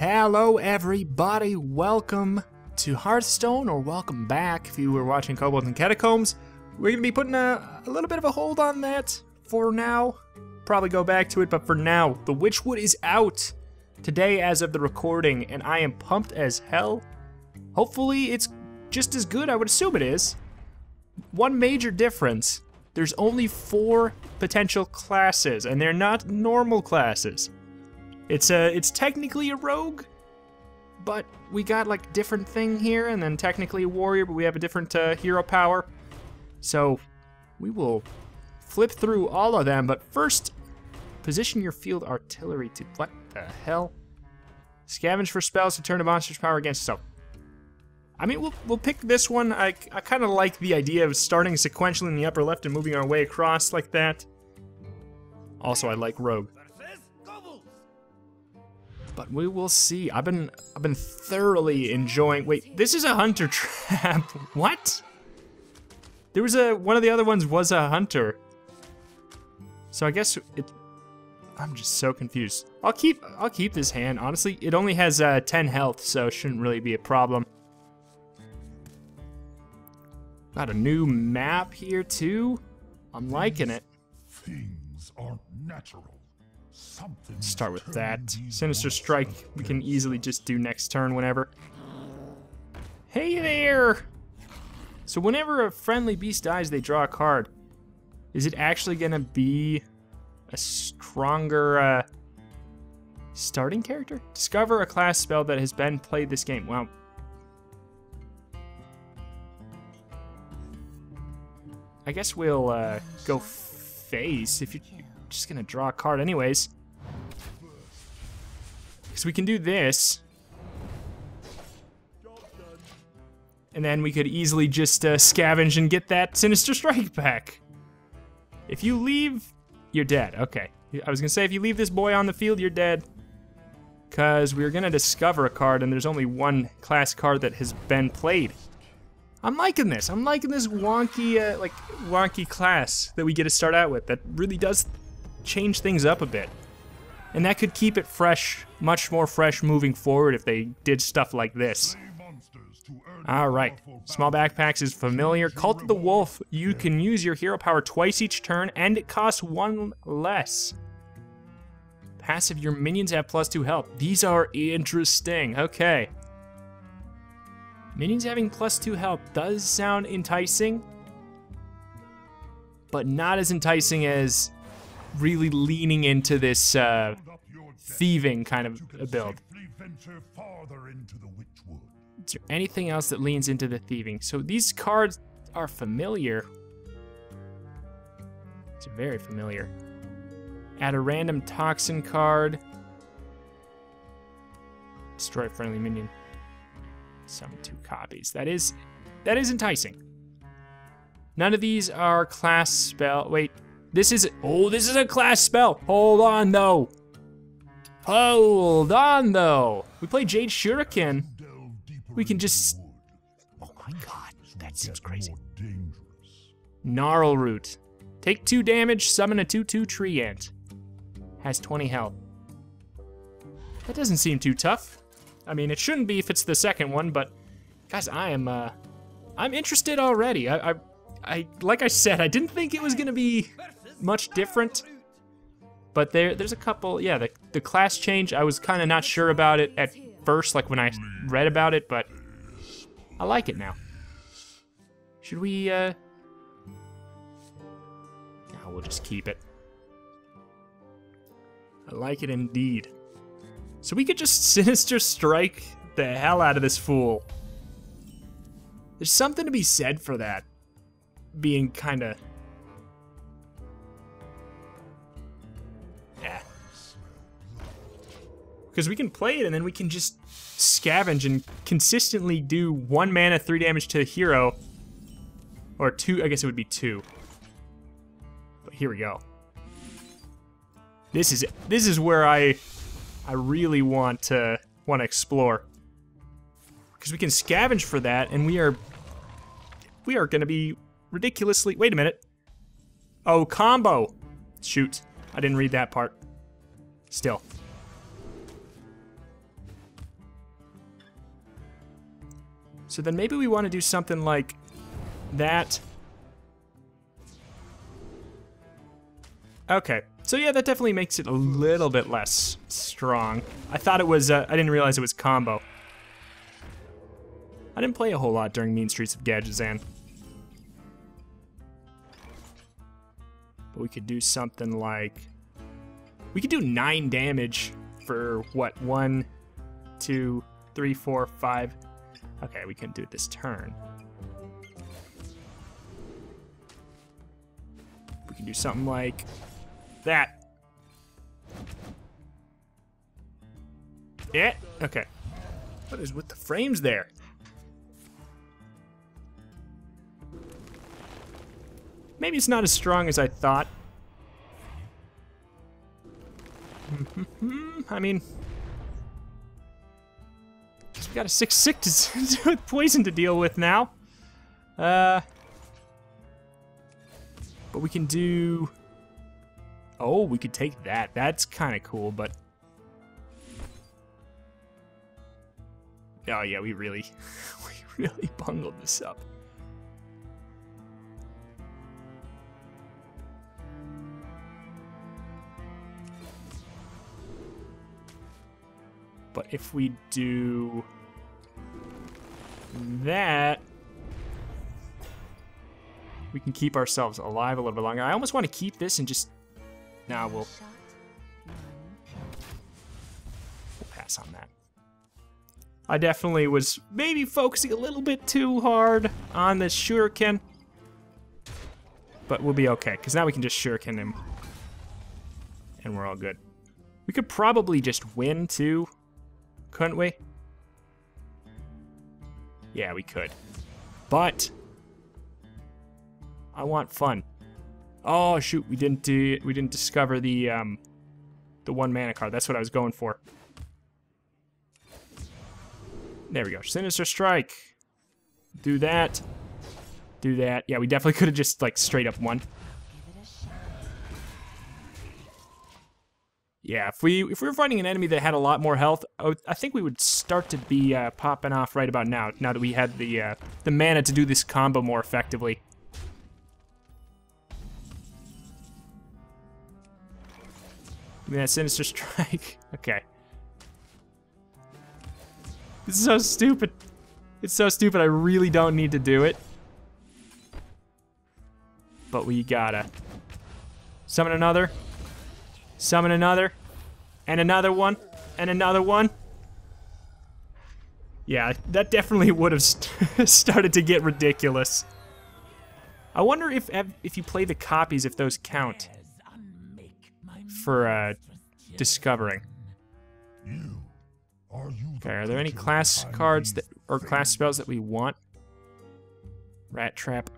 Hello, everybody. Welcome to Hearthstone, or welcome back if you were watching Kobolds and Catacombs. We're going to be putting a, a little bit of a hold on that for now. Probably go back to it, but for now, the Witchwood is out today as of the recording, and I am pumped as hell. Hopefully, it's just as good. I would assume it is. One major difference there's only four potential classes, and they're not normal classes. It's a, it's technically a rogue, but we got like different thing here, and then technically a warrior, but we have a different uh, hero power. So we will flip through all of them, but first, position your field artillery to what the hell? Scavenge for spells to turn a monster's power against itself. I mean, we'll, we'll pick this one. I, I kind of like the idea of starting sequentially in the upper left and moving our way across like that. Also, I like Rogue. But we will see. I've been I've been thoroughly enjoying. Wait, this is a hunter trap. what? There was a one of the other ones was a hunter. So I guess it. I'm just so confused. I'll keep I'll keep this hand. Honestly, it only has uh, 10 health, so it shouldn't really be a problem. Got a new map here too. I'm liking it. Things aren't natural. Start with that. Sinister Strike, we can easily just do next turn whenever. Hey there! So whenever a friendly beast dies, they draw a card. Is it actually gonna be a stronger uh, starting character? Discover a class spell that has been played this game. Wow. I guess we'll uh, go face if you're just gonna draw a card anyways. Because we can do this. And then we could easily just uh, scavenge and get that Sinister Strike back. If you leave, you're dead. Okay. I was gonna say, if you leave this boy on the field, you're dead. Because we're gonna discover a card, and there's only one class card that has been played. I'm liking this. I'm liking this wonky, uh, like, wonky class that we get to start out with. That really does change things up a bit. And that could keep it fresh, much more fresh moving forward if they did stuff like this. Alright, small backpacks is familiar. Cult of the Wolf, you can use your hero power twice each turn, and it costs one less. Passive, your minions have plus two health. These are interesting. Okay. Minions having plus two health does sound enticing, but not as enticing as really leaning into this uh, thieving kind of build. Is there anything else that leans into the thieving? So these cards are familiar. It's very familiar. Add a random toxin card. Destroy friendly minion. Summon two copies. That is that is enticing. None of these are class spell. Wait, this is oh, this is a class spell. Hold on though. Hold on though. We play Jade Shuriken. We can just. Oh my god, that seems crazy. Gnarlroot. Take two damage, summon a 2 2 Treant. Has 20 health. That doesn't seem too tough. I mean, it shouldn't be if it's the second one, but guys, I am, uh, I'm interested already. I, I, I like I said, I didn't think it was gonna be much different, but there, there's a couple, yeah, the, the class change, I was kind of not sure about it at first, like when I read about it, but I like it now. Should we, uh, no, we'll just keep it. I like it indeed. So we could just Sinister Strike the hell out of this fool. There's something to be said for that. Being kind Because we can play it and then we can just scavenge and consistently do one mana, three damage to the hero. Or two, I guess it would be two. But here we go. This is this is where I I really want to want to explore. Because we can scavenge for that, and we are we are gonna be ridiculously wait a minute. Oh, combo. Shoot. I didn't read that part. Still. So then maybe we want to do something like that. Okay. So yeah, that definitely makes it a little bit less strong. I thought it was, uh, I didn't realize it was combo. I didn't play a whole lot during Mean Streets of Gadgetzan. But we could do something like, we could do nine damage for what, one, two, three, four, five. Okay, we can do it this turn. We can do something like that. Yeah, okay. What is with the frames there? Maybe it's not as strong as I thought. I mean, we got a six six with poison to deal with now. Uh, but we can do. Oh, we could take that. That's kind of cool, but. Oh yeah, we really, we really bungled this up. But if we do that, we can keep ourselves alive a little bit longer. I almost want to keep this and just... Nah, we'll, we'll pass on that. I definitely was maybe focusing a little bit too hard on the shuriken. But we'll be okay, because now we can just shuriken him. And we're all good. We could probably just win, too couldn't we? Yeah, we could. But I want fun. Oh shoot, we didn't do we didn't discover the um the one mana card. That's what I was going for. There we go. Sinister Strike. Do that. Do that. Yeah, we definitely could have just like straight up won. Yeah, if we if we were fighting an enemy that had a lot more health, I, would, I think we would start to be uh, popping off right about now. Now that we had the uh, the mana to do this combo more effectively. Give me that sinister strike. okay. This is so stupid. It's so stupid. I really don't need to do it. But we gotta. Summon another. Summon another. And another one. And another one. Yeah, that definitely would have st started to get ridiculous. I wonder if if you play the copies, if those count for uh, discovering. Okay, are there any class cards that or class spells that we want? Rat trap?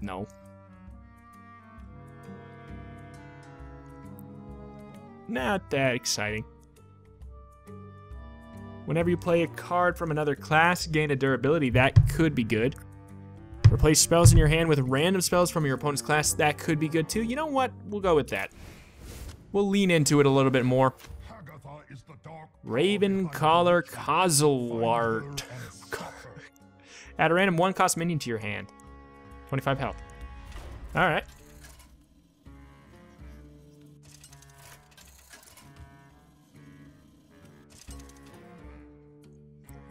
No. Not that exciting. Whenever you play a card from another class, gain a durability, that could be good. Replace spells in your hand with random spells from your opponent's class, that could be good too. You know what? We'll go with that. We'll lean into it a little bit more. Raven Collar Kozilwart. Add a random one cost minion to your hand. 25 health. Alright.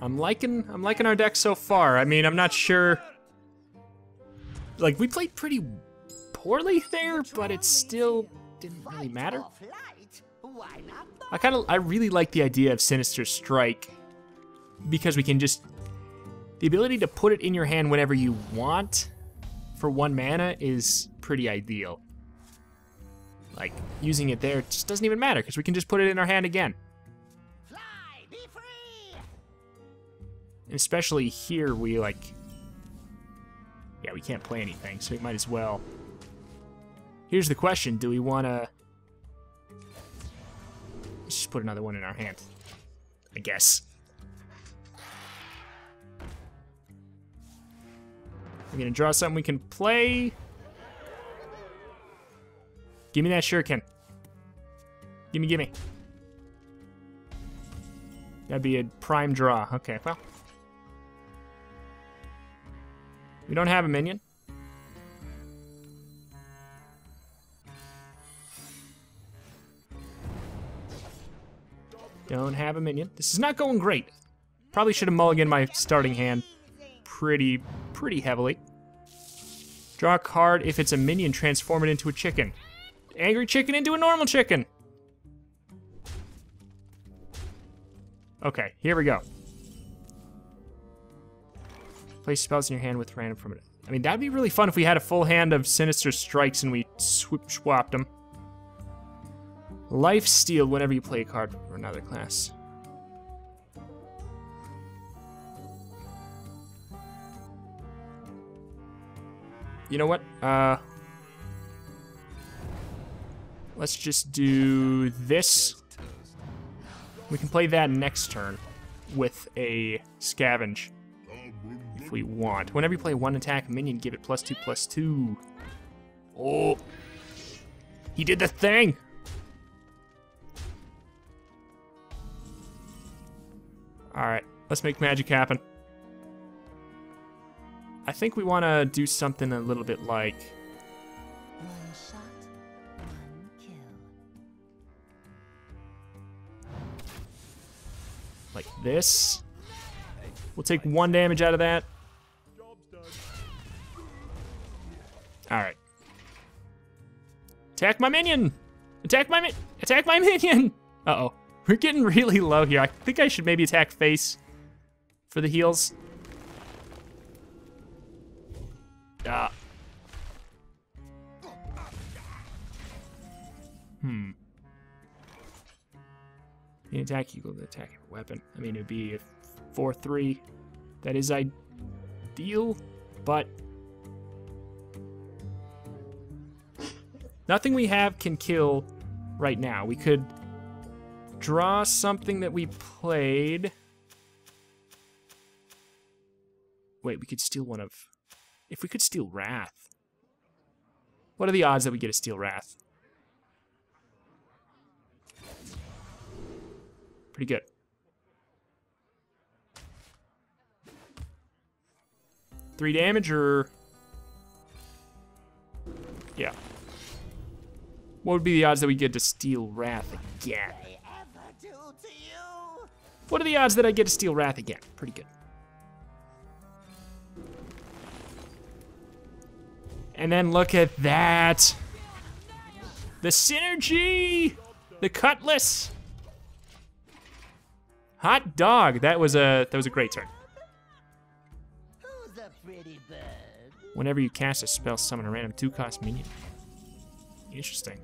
I'm liking I'm liking our deck so far. I mean, I'm not sure. Like we played pretty poorly there, but it still didn't really matter. I kind of I really like the idea of Sinister Strike because we can just the ability to put it in your hand whenever you want for one mana is pretty ideal. Like using it there just doesn't even matter because we can just put it in our hand again. Especially here, we like... Yeah, we can't play anything, so we might as well... Here's the question, do we want to... Let's just put another one in our hand. I guess. We're gonna draw something we can play. Give me that shuriken. Gimme, gimme. That'd be a prime draw. Okay, well. We don't have a minion. Don't have a minion. This is not going great. Probably should have mulliganed my starting hand pretty, pretty heavily. Draw a card. If it's a minion, transform it into a chicken. Angry chicken into a normal chicken. Okay, here we go. Place spells in your hand with random from it. I mean, that'd be really fun if we had a full hand of Sinister Strikes and we swoop swapped them. Life Steal whenever you play a card for another class. You know what? Uh, let's just do this. We can play that next turn with a scavenge if we want. Whenever you play one attack minion, give it plus two, plus two. Oh, he did the thing. All right, let's make magic happen. I think we want to do something a little bit like. One shot, one kill. like this. We'll take one damage out of that. Alright. Attack my minion! Attack my min- Attack my minion! Uh-oh. We're getting really low here. I think I should maybe attack face for the heals. Ah. Hmm. The attack equal to the attack of a weapon. I mean, it'd be a 4-3. That is ideal, but... Nothing we have can kill right now. We could draw something that we played. Wait, we could steal one of... If we could steal Wrath. What are the odds that we get a steal Wrath? Pretty good. Three damage or... Yeah. What would be the odds that we get to steal Wrath again? What are the odds that I get to steal Wrath again? Pretty good. And then look at that. The synergy! The cutlass! Hot dog. That was a that was a great turn. Who's a pretty bird? Whenever you cast a spell, summon a random two-cost minion. Interesting.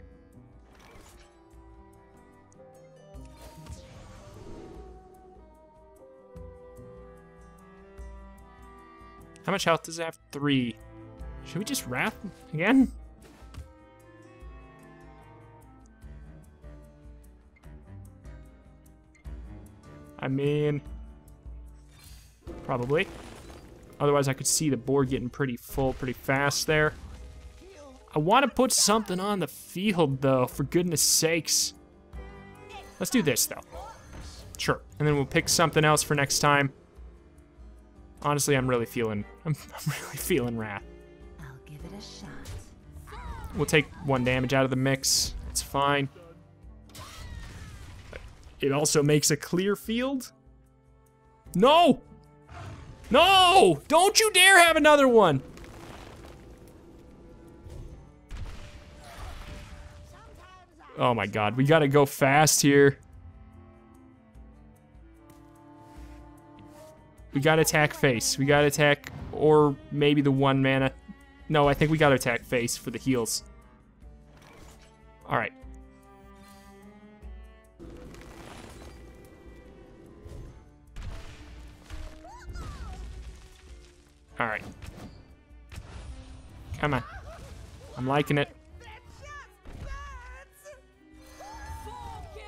How much health does it have? Three. Should we just wrath again? I mean, probably. Otherwise, I could see the board getting pretty full pretty fast there. I want to put something on the field, though, for goodness sakes. Let's do this, though. Sure. And then we'll pick something else for next time. Honestly, I'm really feeling, I'm, I'm really feeling Wrath. I'll give it a shot. We'll take one damage out of the mix. It's fine. It also makes a clear field. No! No! Don't you dare have another one! Oh my god, we gotta go fast here. We gotta attack face. We gotta attack, or maybe the one mana. No, I think we gotta attack face for the heals. Alright. Alright. Come on. I'm liking it.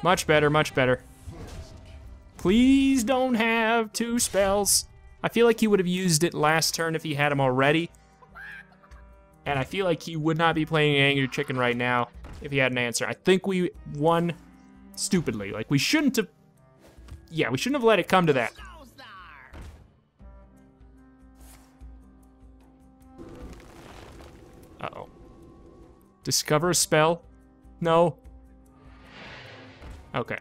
Much better, much better. Please don't have two spells. I feel like he would have used it last turn if he had them already. And I feel like he would not be playing Angry Chicken right now if he had an answer. I think we won stupidly. Like, we shouldn't have... Yeah, we shouldn't have let it come to that. Uh-oh. Discover a spell? No. Okay.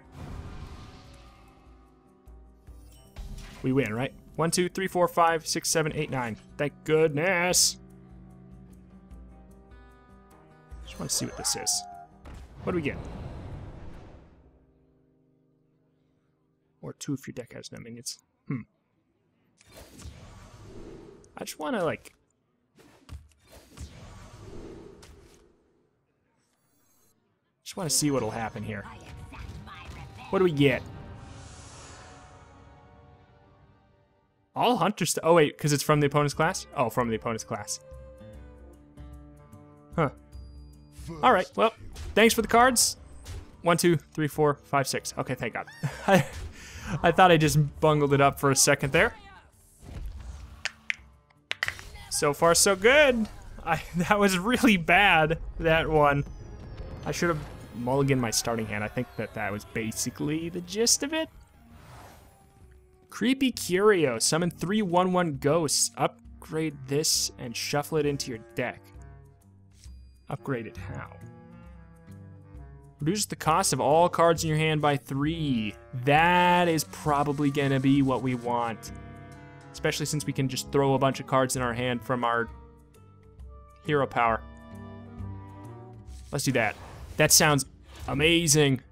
We win, right? One, two, three, four, five, six, seven, eight, nine. Thank goodness. Just want to see what this is. What do we get? Or two if your deck has no minions. Hmm. I just want to, like... Just want to see what'll happen here. What do we get? All hunters. Oh wait, because it's from the opponent's class. Oh, from the opponent's class. Huh. All right. Well, thanks for the cards. One, two, three, four, five, six. Okay, thank God. I, I thought I just bungled it up for a second there. So far, so good. I that was really bad. That one. I should have mulliganed my starting hand. I think that that was basically the gist of it. Creepy Curio. Summon three 1-1 ghosts. Upgrade this and shuffle it into your deck. Upgrade it how? Reduce the cost of all cards in your hand by three. That is probably gonna be what we want. Especially since we can just throw a bunch of cards in our hand from our hero power. Let's do that. That sounds amazing.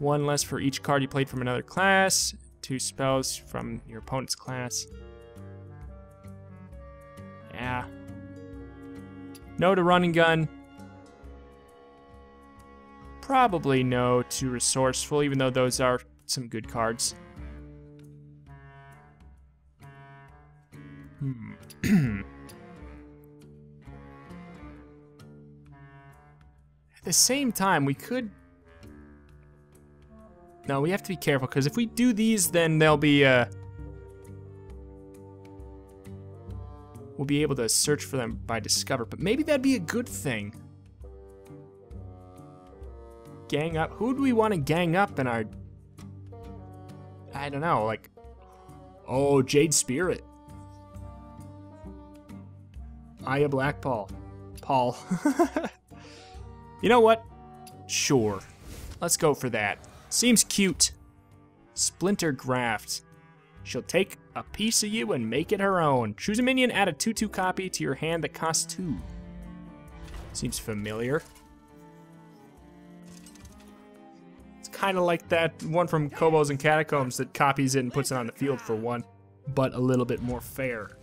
One less for each card you played from another class. Two spells from your opponent's class. Yeah. No to running gun. Probably no to resourceful, even though those are some good cards. Hmm. At the same time, we could no, we have to be careful, because if we do these, then they'll be, uh... We'll be able to search for them by Discover, but maybe that'd be a good thing. Gang up. Who do we want to gang up in our... I don't know, like... Oh, Jade Spirit. Aya Blackpaw. Paul. you know what? Sure. Let's go for that. Seems cute. Splintergraft. She'll take a piece of you and make it her own. Choose a minion, add a 2-2 copy to your hand that costs 2. Seems familiar. It's kind of like that one from Kobolds and Catacombs that copies it and puts it on the field for 1, but a little bit more fair.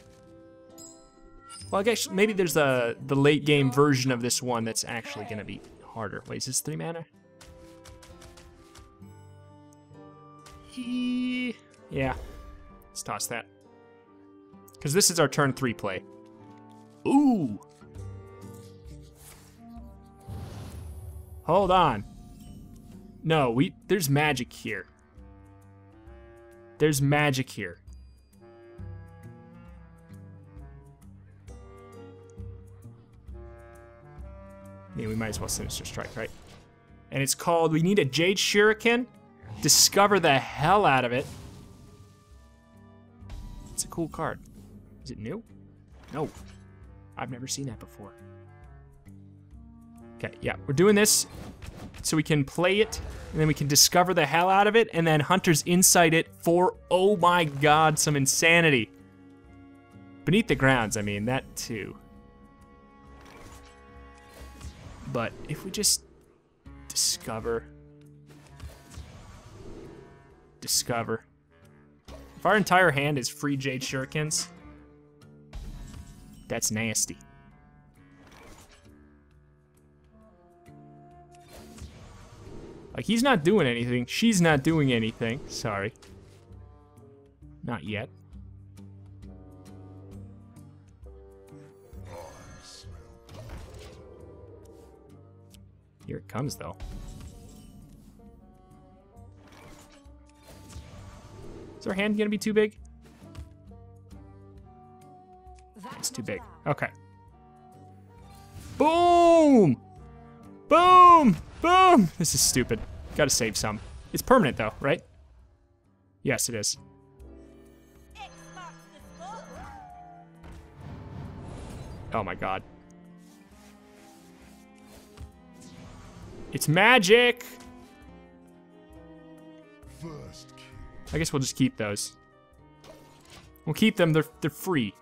Well, I guess maybe there's the, the late game version of this one that's actually going to be harder. Wait, is this 3 mana? Yeah. Let's toss that. Because this is our turn three play. Ooh. Hold on. No, we there's magic here. There's magic here. Yeah, we might as well Sinister Strike, right? And it's called, we need a Jade Shuriken discover the hell out of it. It's a cool card. Is it new? No. I've never seen that before. Okay, yeah, we're doing this so we can play it, and then we can discover the hell out of it, and then Hunter's Insight it for, oh my god, some insanity. Beneath the Grounds, I mean, that too. But if we just discover discover. If our entire hand is free Jade Shurikens, that's nasty. Like, he's not doing anything. She's not doing anything. Sorry. Not yet. Here it comes, though. Our hand gonna be too big? It's too big. Okay. Boom! Boom! Boom! This is stupid. Gotta save some. It's permanent though, right? Yes, it is. Oh my god. It's magic! I guess we'll just keep those. We'll keep them, they're, they're free.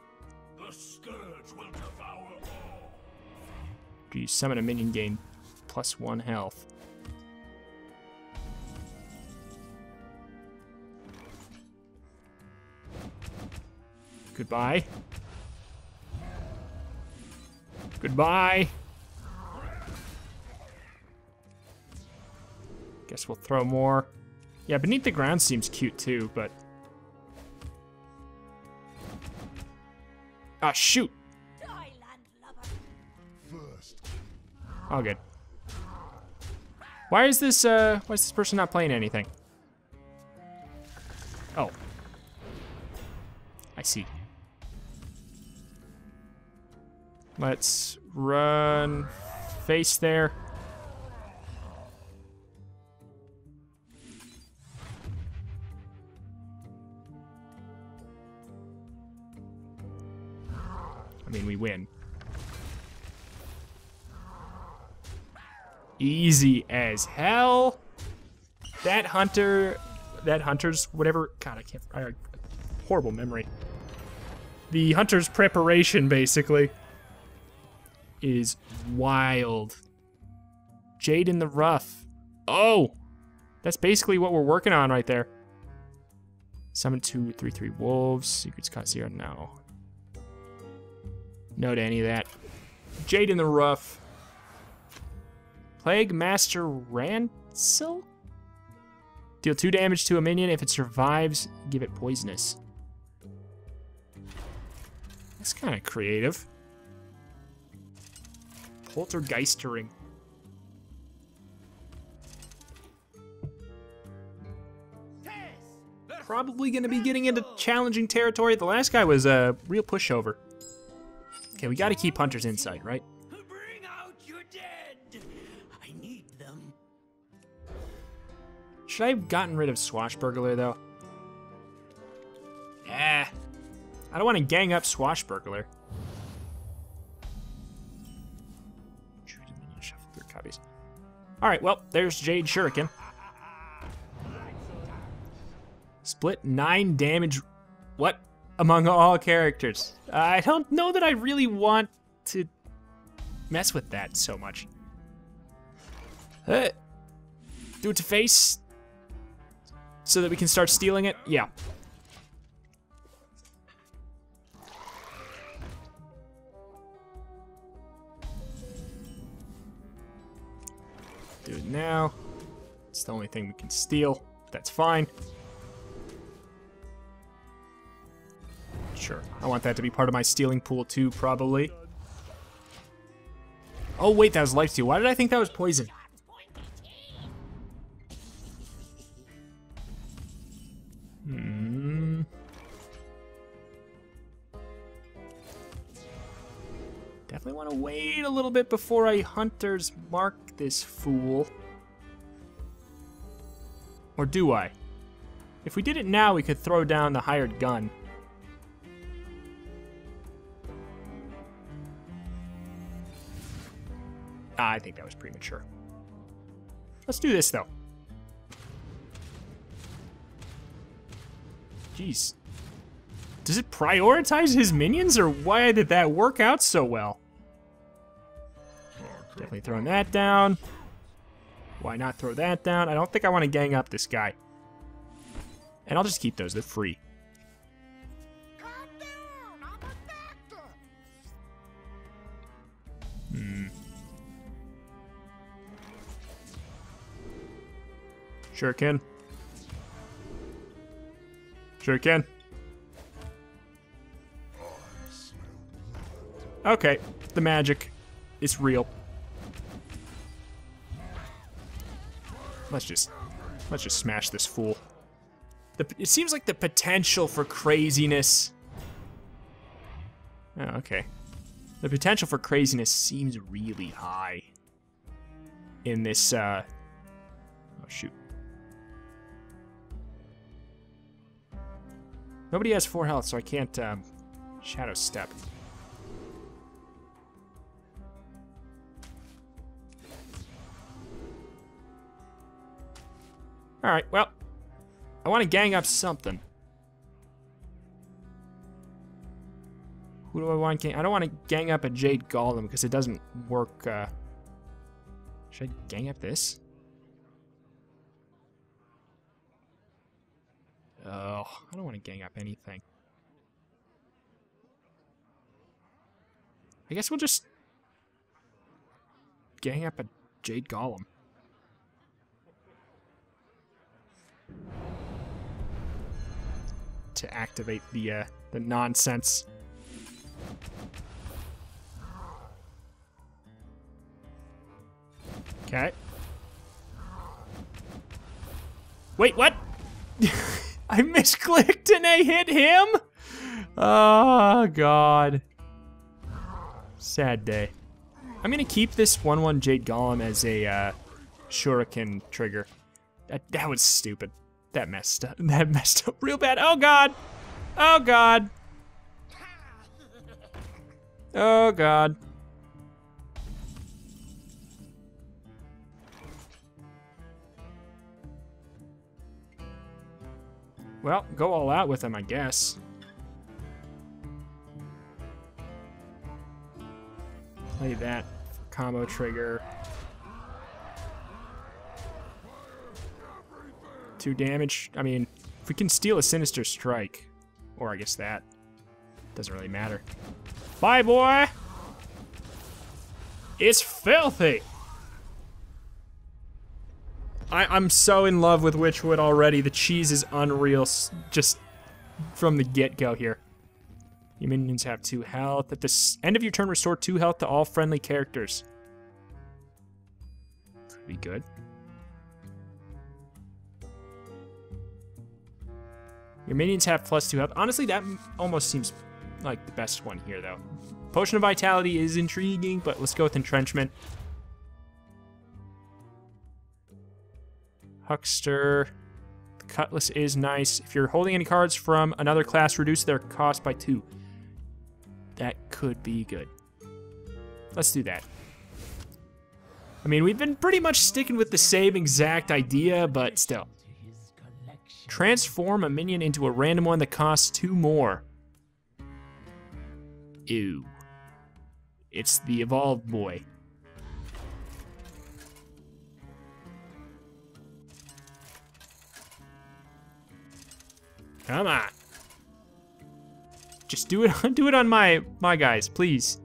The scourge will devour all. Geez, summon a minion gain plus one health. Goodbye. Goodbye. Guess we'll throw more. Yeah, Beneath the Ground seems cute too, but... Ah, shoot! All good. Why is this, uh, why is this person not playing anything? Oh. I see. Let's run face there. Win. Easy as hell. That hunter, that hunter's whatever. God, I can't. I horrible memory. The hunter's preparation basically is wild. Jade in the rough. Oh, that's basically what we're working on right there. Summon two, three, three wolves. Secrets cost zero. No. No to any of that. Jade in the rough. Plaguemaster Rancel? Deal two damage to a minion. If it survives, give it poisonous. That's kind of creative. Poltergeistering. Probably going to be getting into challenging territory. The last guy was a real pushover. Okay, we got to keep Hunter's Insight, right? Bring out your dead! I need them. Should I have gotten rid of Swashbuckler, though? Eh. I don't want to gang up Swashbuckler. Shuffle through copies. Alright, well, there's Jade Shuriken. Split 9 damage. What? Among all characters. I don't know that I really want to mess with that so much. Uh, do it to face so that we can start stealing it? Yeah. Do it now. It's the only thing we can steal. That's fine. Sure. I want that to be part of my stealing pool too, probably. Oh, wait, that was life steal. Why did I think that was poison? Hmm. Definitely want to wait a little bit before I hunters mark this fool. Or do I? If we did it now, we could throw down the hired gun. I think that was premature. Let's do this, though. Jeez. Does it prioritize his minions, or why did that work out so well? Definitely throwing that down. Why not throw that down? I don't think I want to gang up this guy. And I'll just keep those, they're free. Sure can. Sure can. Okay, the magic is real. Let's just let's just smash this fool. The, it seems like the potential for craziness. Oh, okay. The potential for craziness seems really high in this. Uh, oh shoot. Nobody has four health, so I can't um, shadow step. Alright, well, I want to gang up something. Who do I want gang? I don't want to gang up a Jade Golem because it doesn't work. Uh... Should I gang up this? Oh, I don't want to gang up anything. I guess we'll just gang up a Jade Golem. To activate the uh, the nonsense. Okay. Wait, what? I misclicked and I hit him? Oh, God. Sad day. I'm gonna keep this 1-1 Jade Golem as a uh, Shuriken trigger. That, that was stupid. That messed up. That messed up real bad. Oh, God. Oh, God. Oh, God. Well, go all out with him, I guess. Play that combo trigger. Two damage. I mean, if we can steal a Sinister Strike, or I guess that, doesn't really matter. Bye, boy! It's filthy! I, I'm so in love with Witchwood already. The cheese is unreal, just from the get-go here. Your minions have two health. At the end of your turn, restore two health to all friendly characters. Pretty good. Your minions have plus two health. Honestly, that almost seems like the best one here, though. Potion of Vitality is intriguing, but let's go with Entrenchment. Huckster. The Cutlass is nice. If you're holding any cards from another class, reduce their cost by two. That could be good. Let's do that. I mean, we've been pretty much sticking with the same exact idea, but still. Transform a minion into a random one that costs two more. Ew. It's the evolved boy. Come on. Just do it do it on my my guys, please.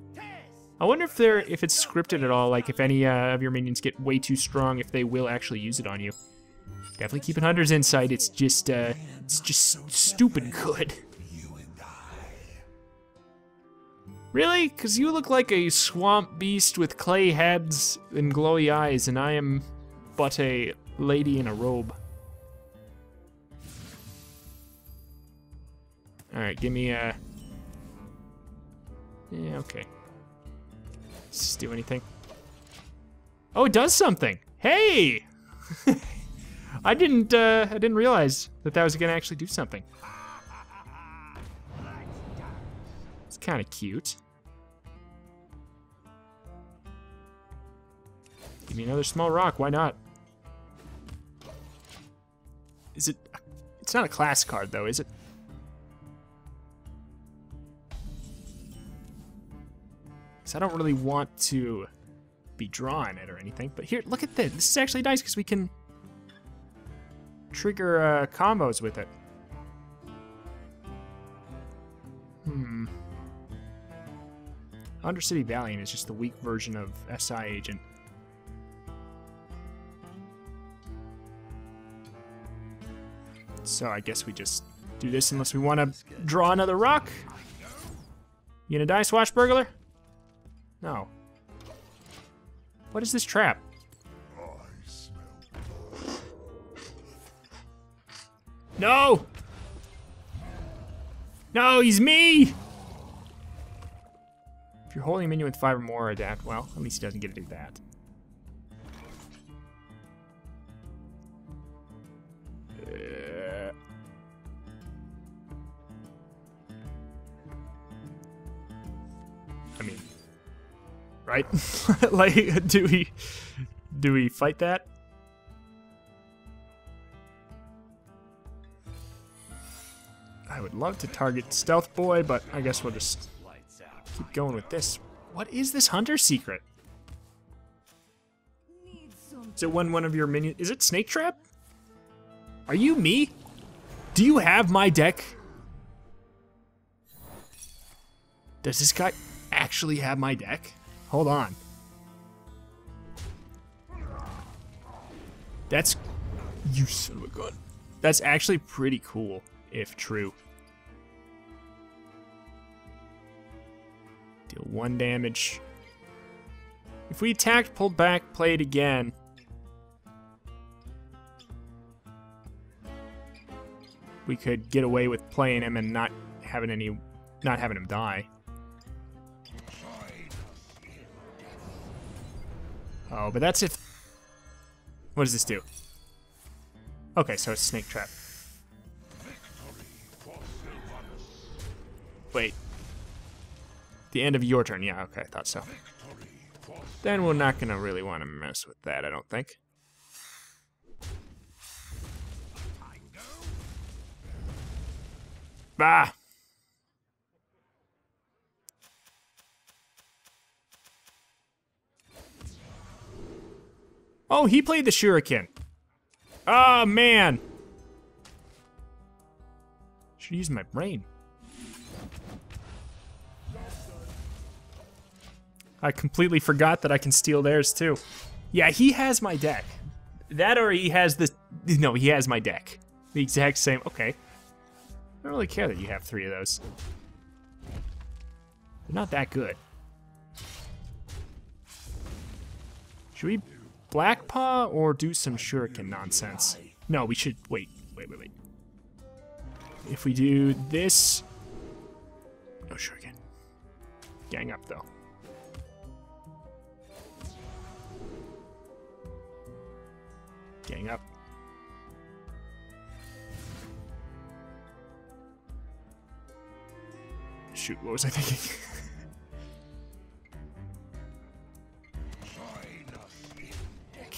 I wonder if they're if it's scripted at all, like if any uh, of your minions get way too strong, if they will actually use it on you. Definitely keeping Hunter's insight. It's just uh it's just stupid good. Really? Cause you look like a swamp beast with clay heads and glowy eyes, and I am but a lady in a robe. Alright, give me a. Yeah, okay. Does this do anything? Oh, it does something! Hey! I didn't, uh, I didn't realize that that was gonna actually do something. It's kind of cute. Give me another small rock, why not? Is it, it's not a class card though, is it? I don't really want to be drawing it or anything. But here, look at this. This is actually nice because we can trigger uh, combos with it. Hmm. Undercity Valiant is just the weak version of SI Agent. So I guess we just do this unless we want to draw another rock. You gonna die, Swashburglar? No. What is this trap? No! No, he's me! If you're holding a minion with five or more, adapt. Well, at least he doesn't get to do that. right? like, do we do we fight that? I would love to target Stealth Boy, but I guess we'll just keep going with this. What is this Hunter secret? Is it when one of your minions... Is it Snake Trap? Are you me? Do you have my deck? Does this guy actually have my deck? Hold on. That's... You son of a gun. That's actually pretty cool, if true. Deal one damage. If we attacked, pulled back, played again. We could get away with playing him and not having any, not having him die. Oh, but that's if. What does this do? Okay, so it's snake trap. Wait. The end of your turn. Yeah, okay, I thought so. Then we're not gonna really want to mess with that, I don't think. Bah! Oh, he played the shuriken. Oh, man. Should use my brain. I completely forgot that I can steal theirs too. Yeah, he has my deck. That or he has the. No, he has my deck. The exact same. Okay. I don't really care that you have three of those. They're not that good. Should we Blackpaw or do some Shuriken nonsense? No, we should. Wait, wait, wait, wait. If we do this. No Shuriken. Gang up, though. Gang up. Shoot, what was I thinking?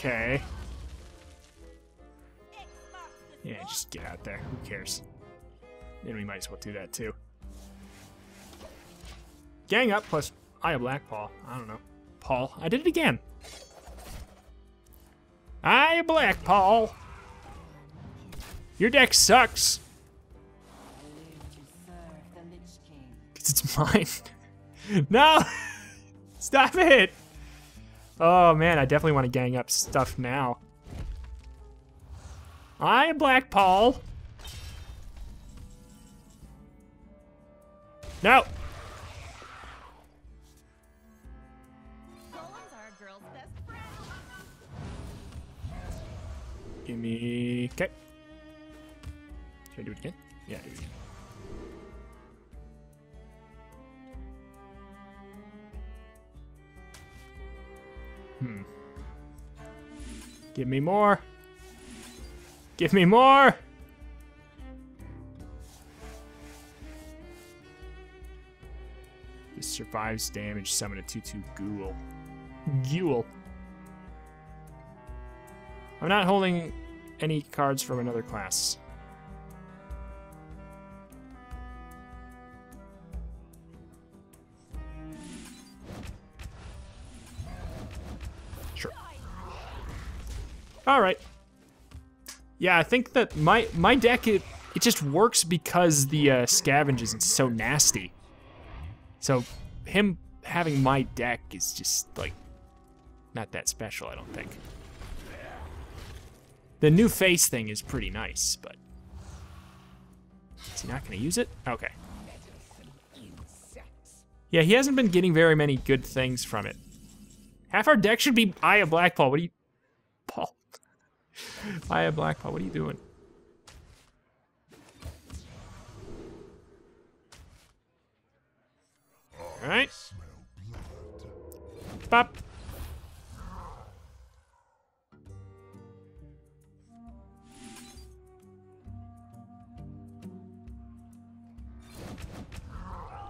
okay. Yeah, just get out there. Who cares? Then we might as well do that too. Gang up plus I a Black Paul. I don't know. Paul. I did it again. I a Black Paul. Your deck sucks. Cause it's mine. no! Stop it! Oh man, I definitely want to gang up stuff now. I Black Paul. No. Give me. Okay. Can I do it again? Yeah, do it again. Hmm. Give me more. Give me more. This survives damage. Summon a 2-2 ghoul. Ghoul. I'm not holding any cards from another class. All right. Yeah, I think that my my deck it it just works because the uh, scavenge isn't so nasty. So him having my deck is just like not that special, I don't think. The new face thing is pretty nice, but is he not gonna use it? Okay. Yeah, he hasn't been getting very many good things from it. Half our deck should be Eye of Black Paul. What are you, Paul? Eye of Black Paul. What are you doing? All right. Bop.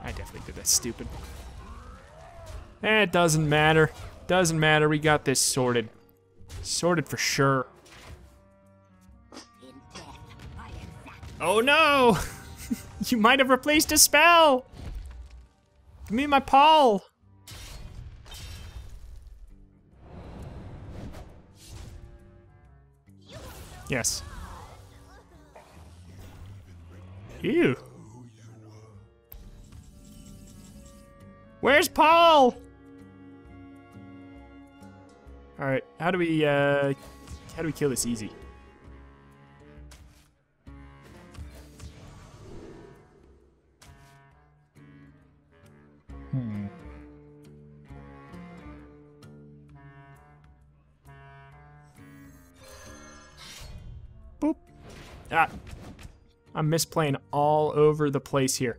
I definitely did that stupid. Eh, it doesn't matter. Doesn't matter. We got this sorted. Sorted for sure. Oh no! You might have replaced a spell! Give me my Paul! Yes. Ew. Where's Paul? Alright, how do we, uh, how do we kill this easy? I'm misplaying all over the place here.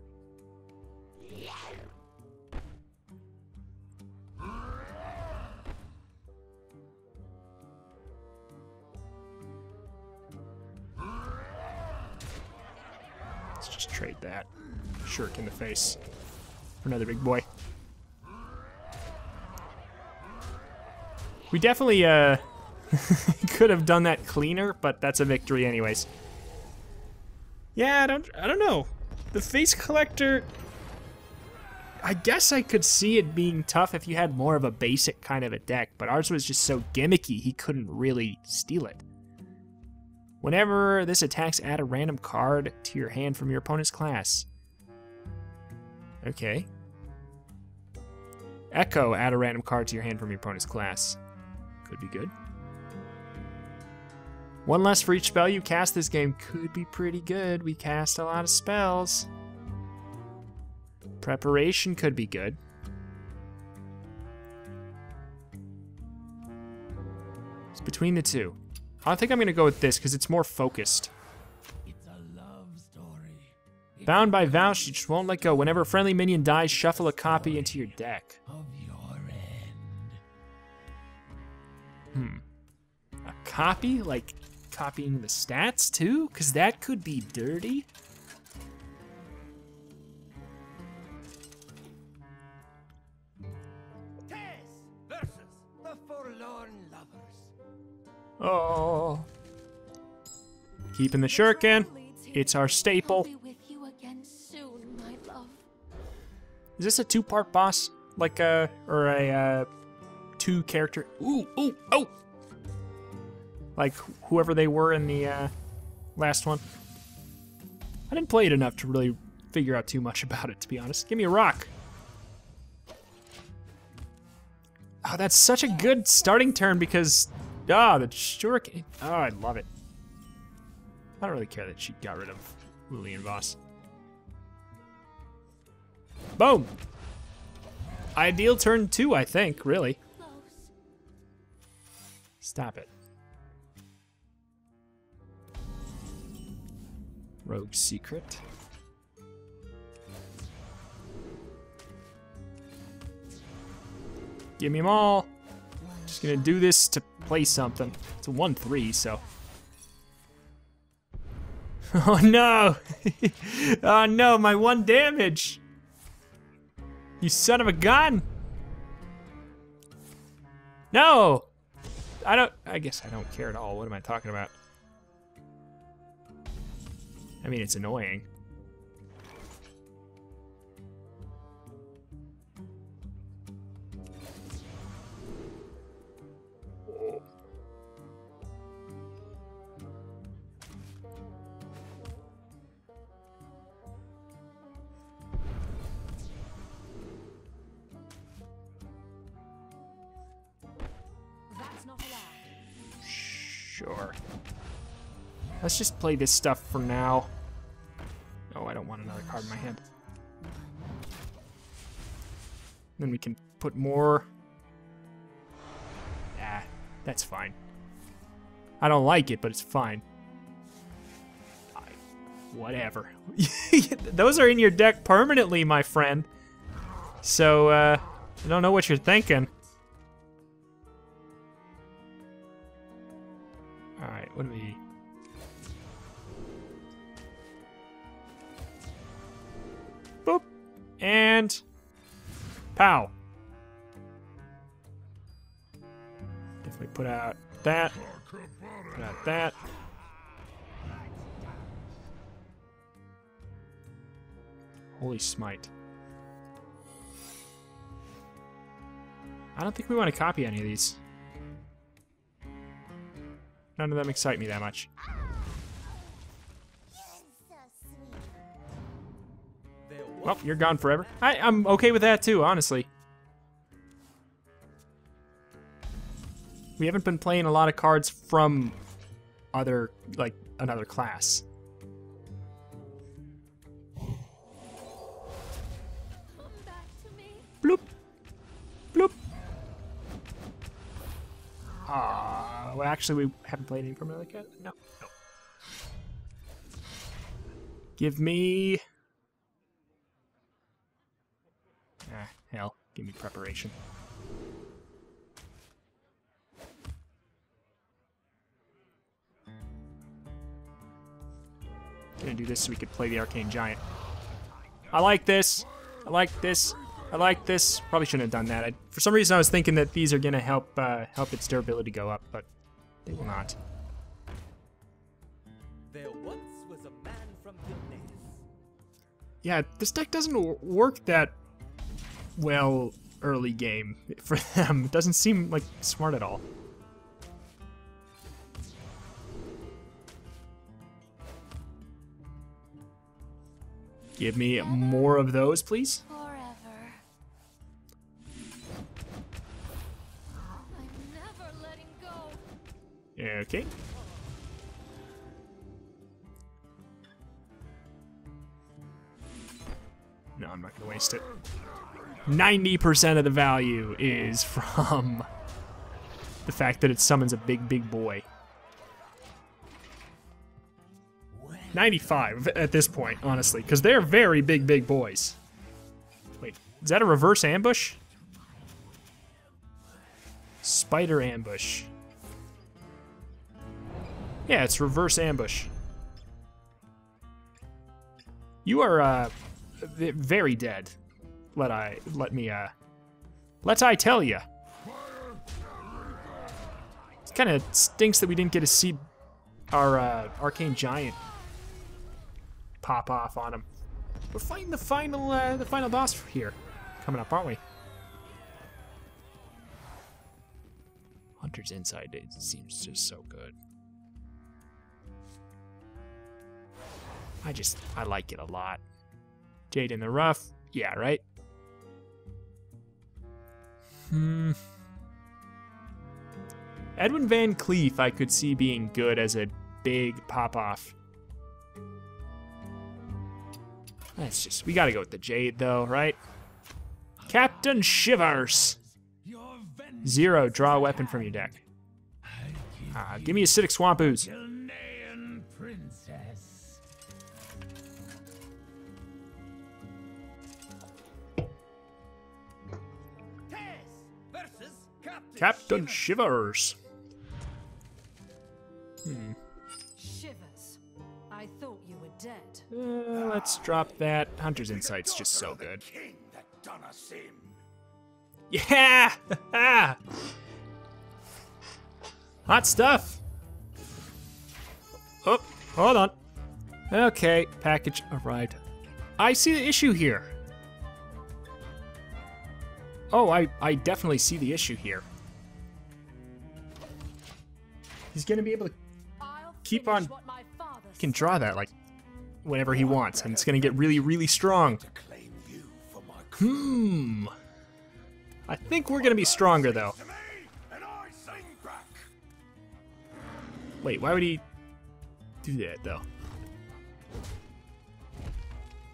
Let's just trade that. Shuriken the face for another big boy. We definitely uh, could have done that cleaner, but that's a victory anyways. Yeah, I don't, I don't know. The face collector, I guess I could see it being tough if you had more of a basic kind of a deck, but ours was just so gimmicky he couldn't really steal it. Whenever this attacks, add a random card to your hand from your opponent's class. Okay. Echo, add a random card to your hand from your opponent's class. Could be good. One less for each spell you cast this game could be pretty good. We cast a lot of spells. Preparation could be good. It's between the two. I think I'm gonna go with this because it's more focused. It's a love story. Bound by vow, she just won't let go. Whenever a friendly minion dies, shuffle a copy into your deck. Of your end. Hmm. A copy? Like copying the stats too? Because that could be dirty. Tess versus the forlorn lovers. Oh. Keeping the shuriken. It's our staple. I'll be with you again soon, my love. Is this a two-part boss? Like a or a uh, two character? Ooh, ooh, oh! Like whoever they were in the uh, last one. I didn't play it enough to really figure out too much about it, to be honest. Give me a rock. Oh, that's such a good starting turn because ah, the shuriken. Oh, I love it. I don't really care that she got rid of Lillian Voss. Boom. Ideal turn two, I think, really. Stop it. Rogue secret. Give me them all. Just gonna do this to play something. It's a 1-3, so. Oh no! oh no, my one damage! You son of a gun! No! I don't. I guess I don't care at all. What am I talking about? I mean, it's annoying. Let's just play this stuff for now. Oh, I don't want another card in my hand. Then we can put more. Ah, that's fine. I don't like it, but it's fine. I, whatever. Those are in your deck permanently, my friend. So, uh, I don't know what you're thinking. Alright, what do we... And... Pow. Definitely put out that. Put out that. Holy smite. I don't think we want to copy any of these. None of them excite me that much. Well, you're gone forever. I, I'm okay with that too, honestly. We haven't been playing a lot of cards from other, like, another class. Bloop. Bloop. Ah, well, actually, we haven't played any from another. No. No. Give me. Ah, hell. Give me preparation. Gonna do this so we could play the Arcane Giant. I like this. I like this. I like this. Probably shouldn't have done that. I, for some reason, I was thinking that these are gonna help uh, help its durability go up, but they will not. There once was a man from Yeah, this deck doesn't work that well early game for them. It doesn't seem like smart at all. Give me more of those, please. Forever. I'm never letting go. Okay. No, I'm not gonna waste it. 90% of the value is from the fact that it summons a big, big boy. 95 at this point, honestly, because they're very big, big boys. Wait, is that a reverse ambush? Spider ambush. Yeah, it's reverse ambush. You are uh very dead. Let I let me uh let I tell you. It kind of stinks that we didn't get to see our uh, arcane giant pop off on him. We're fighting the final uh, the final boss here coming up, aren't we? Hunter's Insight it seems just so good. I just I like it a lot. Jade in the rough, yeah, right. Hmm. Edwin VanCleef, I could see being good as a big pop off. That's just we gotta go with the Jade though, right? Captain Shivers. Zero, draw a weapon from your deck. Ah, give me acidic swamp ooze. Captain, Captain Shiver. Shivers. Shivers. I thought you were dead. Uh, let's drop that. Hunter's Insight's just so good. King that done us in. Yeah! Hot stuff. Oh, hold on. Okay, package arrived. I see the issue here. Oh, I, I definitely see the issue here. He's gonna be able to Keep on- What my father can draw that like whenever he wants, and it's gonna get really, really strong. Claim you for my Hmm. I think we're gonna be stronger though. to me, and I sing back. Wait, why would he do that though?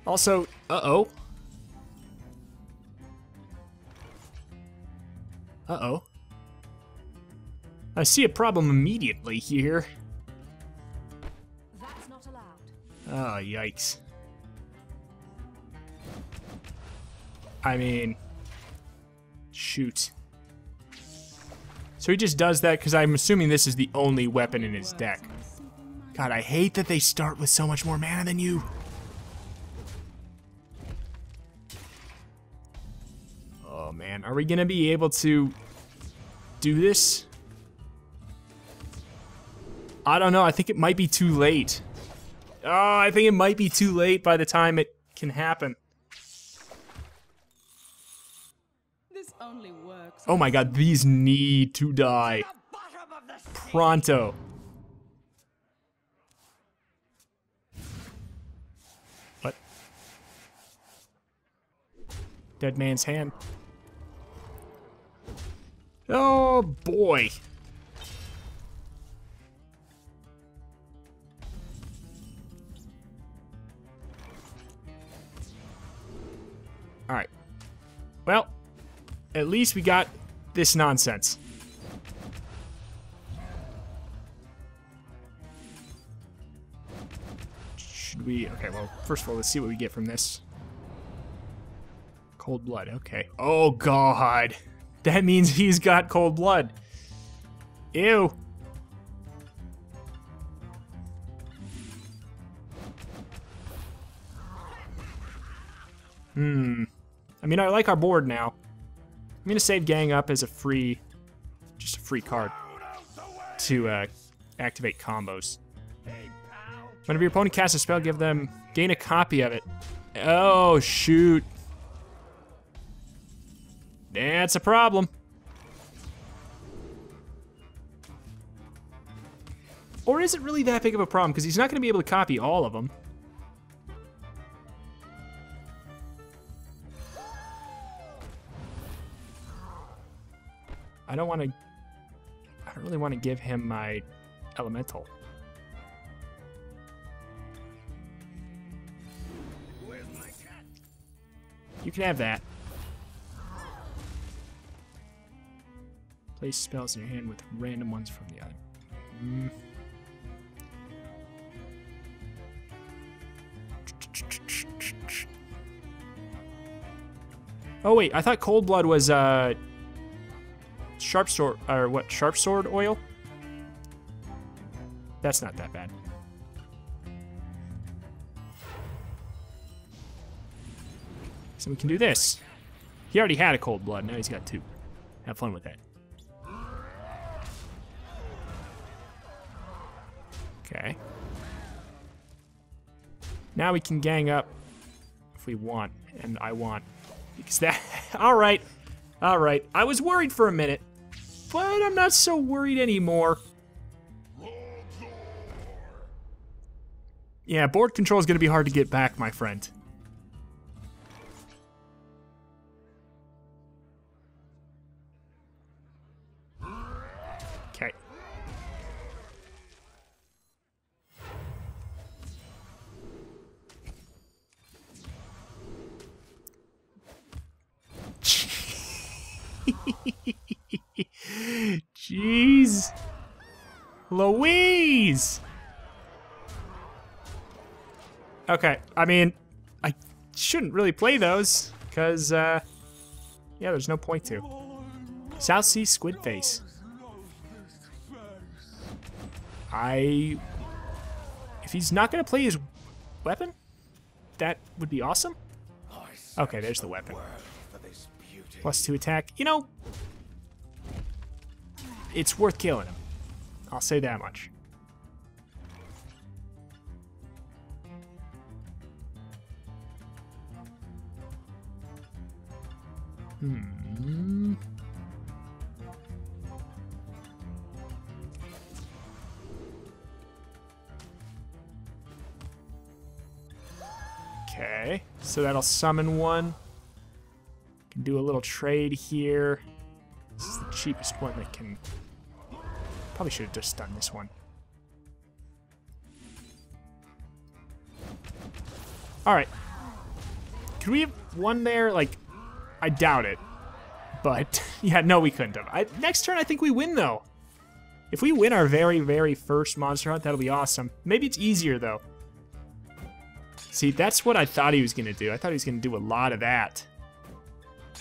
Also, uh-oh. uh oh. I see a problem immediately here. That's not allowed. Oh, yikes. I mean, shoot. So he just does that because I'm assuming this is the only weapon in his deck. God, I hate that they start with so much more mana than you. Oh man, are we gonna be able to do this? I don't know. I think it might be too late. Oh, I think it might be too late by the time it can happen. oh my god, these need to die. Pronto. What? Dead man's hand. Oh boy. Alright. Well, at least we got this nonsense. Should we? Okay, well, first of all, let's see what we get from this. Cold blood, okay. Oh, God. That means he's got cold blood. Ew. Hmm. I mean, I like our board now. I'm gonna save Gang Up as a free, just a free card to uh, activate combos. Whenever your opponent casts a spell, give them gain a copy of it. Oh shoot. That's a problem. Or is it really that big of a problem? Because he's not going to be able to copy all of them. I don't want to. I don't really want to give him my elemental. You can have that. Place spells in your hand with random ones from the other. Mm. Oh wait, I thought cold blood was uh sharp sword or what sharp sword oil? That's not that bad. So we can do this. He already had a cold blood now he's got two. Have fun with that. Okay. Now we can gang up if we want and i want because that all right all right. I was worried for a minute but I'm not so worried anymore. Yeah, board control is going to be hard to get back, my friend. Okay, I mean, I shouldn't really play those, because, uh, yeah, there's no point to. Southsea Squidface. I... If he's not going to play his weapon, that would be awesome. Okay, there's the weapon. Plus two attack. You know, it's worth killing him. I'll say that much. Hmm. Okay, so that'll summon one. Can do a little trade here. This is the cheapest one that can... Probably should have just done this one. Alright. Could we have one there? Like, I doubt it. But, yeah, no, we couldn't have. I, next turn, I think we win, though. If we win our very, very first Monster Hunt, that'll be awesome. Maybe it's easier, though. See, that's what I thought he was going to do. I thought he was going to do a lot of that.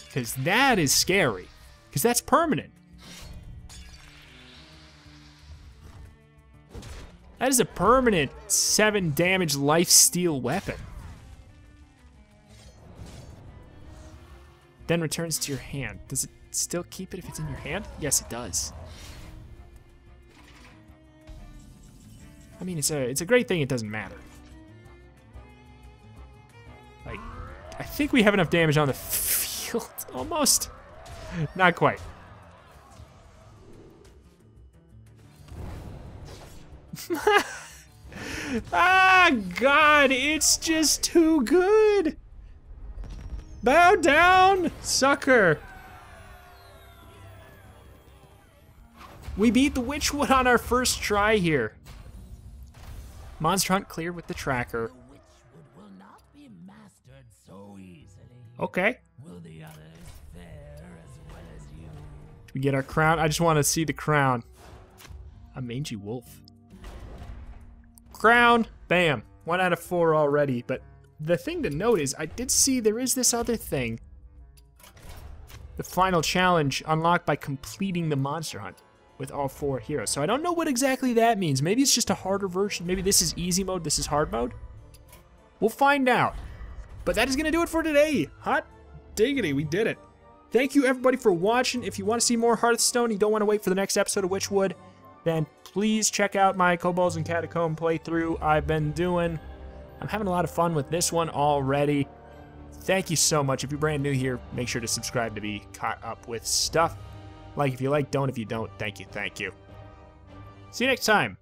Because that is scary. Because that's permanent. That is a permanent 7 damage life steal weapon. Then returns to your hand. Does it still keep it if it's in your hand? Yes, it does. I mean, it's a it's a great thing it doesn't matter. Like, I think we have enough damage on the field, almost. Not quite. ah, God, it's just too good. Bow down, sucker. We beat the Witchwood on our first try here. Monster Hunt clear with the tracker. Witchwood will not be mastered so. Okay. Will the others fare as well as you? We get our crown. I just want to see the crown. A mangy wolf. Crown. Bam. One out of four already. But the thing to note is I did see there is this other thing. The final challenge unlocked by completing the monster hunt with all four heroes. So I don't know what exactly that means. Maybe it's just a harder version. Maybe this is easy mode, this is hard mode. We'll find out. But that is going to do it for today. Hot diggity, we did it. Thank you everybody for watching. If you want to see more Hearthstone, you don't want to wait for the next episode of Witchwood, then please check out my Kobolds and Catacomb playthrough I've been doing. I'm having a lot of fun with this one already. Thank you so much. If you're brand new here, make sure to subscribe to be caught up with stuff. Like if you like, don't if you don't. Thank you, thank you. See you next time.